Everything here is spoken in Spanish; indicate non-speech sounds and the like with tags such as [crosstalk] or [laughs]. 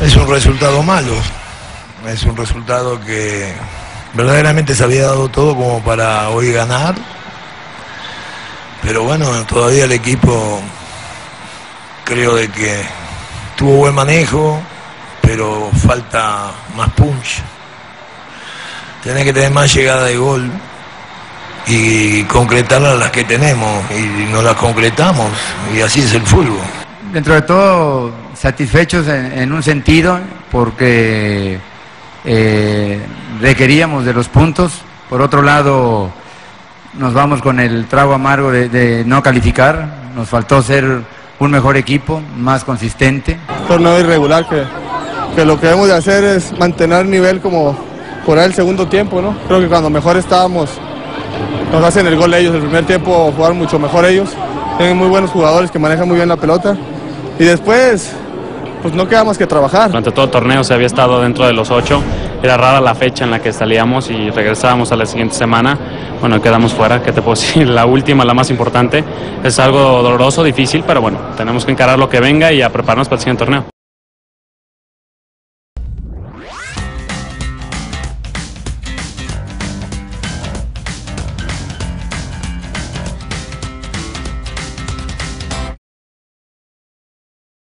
Es un resultado malo, es un resultado que verdaderamente se había dado todo como para hoy ganar, pero bueno, todavía el equipo creo de que tuvo buen manejo, pero falta más punch. Tiene que tener más llegada de gol y concretar las que tenemos y no las concretamos y así es el fútbol. Dentro de todo satisfechos en, un sentido porque eh, requeríamos de los puntos, por otro lado nos vamos con el trago amargo de, no calificar, nos faltó ser un mejor equipo, más consistente. Torneo irregular que, que lo que debemos de hacer es mantener nivel como por el segundo tiempo, ¿no? Creo que cuando mejor estábamos nos hacen el gol ellos. El primer tiempo jugaron mucho mejor ellos. Tienen muy buenos jugadores que manejan muy bien la pelota. Y después, pues no queda más que trabajar. Durante todo el torneo se había estado dentro de los ocho. Era rara la fecha en la que salíamos y regresábamos a la siguiente semana. Bueno, quedamos fuera, ¿qué te puedo [laughs] decir? La última, la más importante. Es algo doloroso, difícil, pero bueno, tenemos que encarar lo que venga y a prepararnos para el siguiente torneo.